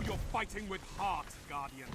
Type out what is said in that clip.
Now you're fighting with heart, Guardian.